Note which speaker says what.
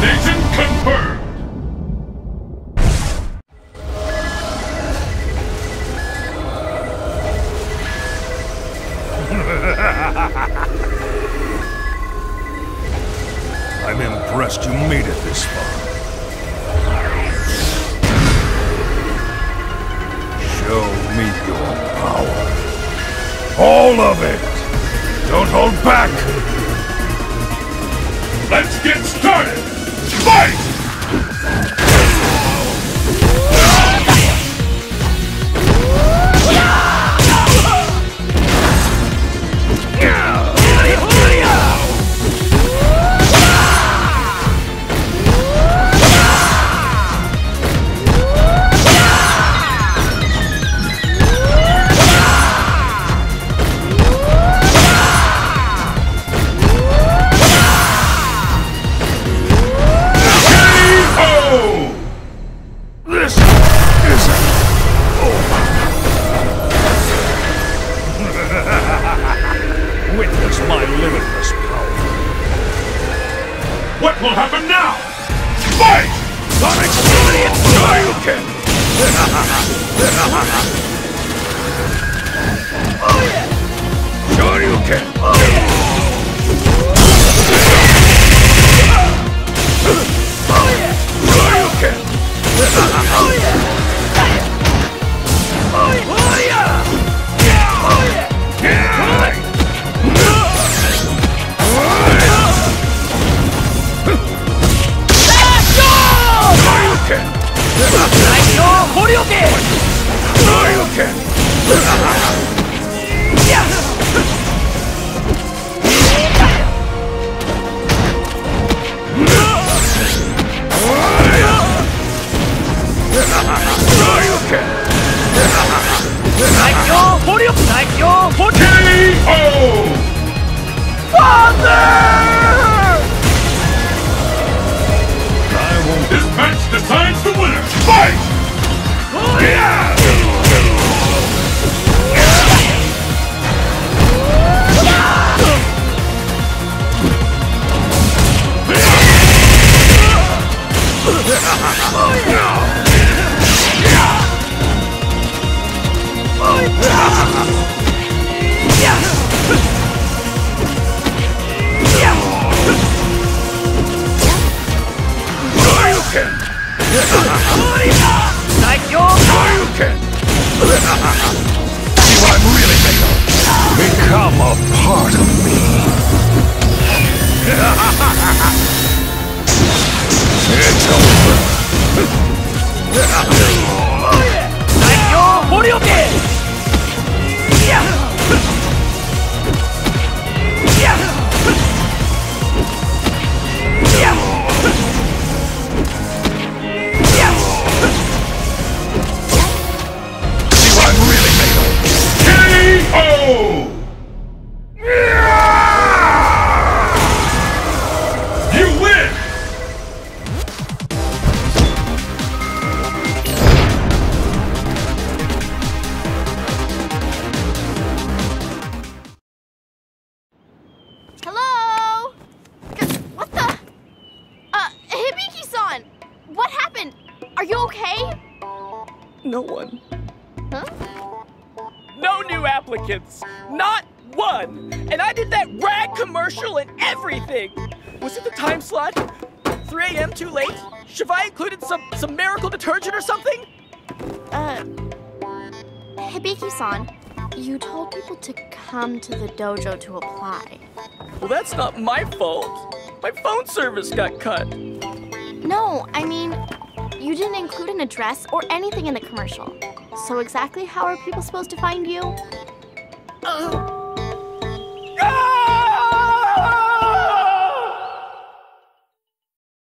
Speaker 1: Destination confirmed!
Speaker 2: I'm impressed you made it this far. Show me your power. All of it! Don't hold back!
Speaker 1: Let's get started! Will happen now? Fight!
Speaker 2: Sonic Shoryuken! Shoryuken! 掘り起け
Speaker 1: 掘
Speaker 2: り起
Speaker 1: けいや最強掘
Speaker 2: り起け最強掘り起け KO! ファンデー See what I'm really made of?
Speaker 3: Become a part of me. Happened? Are you okay?
Speaker 4: No one.
Speaker 3: Huh?
Speaker 4: No new applicants. Not one. And I did that rag commercial and everything. Was it the time slot? 3 a.m. too late? Should I included some some miracle detergent or something?
Speaker 3: Uh, Hibiki-san, you told people to come to the dojo to apply.
Speaker 4: Well, that's not my fault. My phone service got cut.
Speaker 3: No, I mean, you didn't include an address or anything in the commercial. So exactly how are people supposed to find you?
Speaker 4: Uh,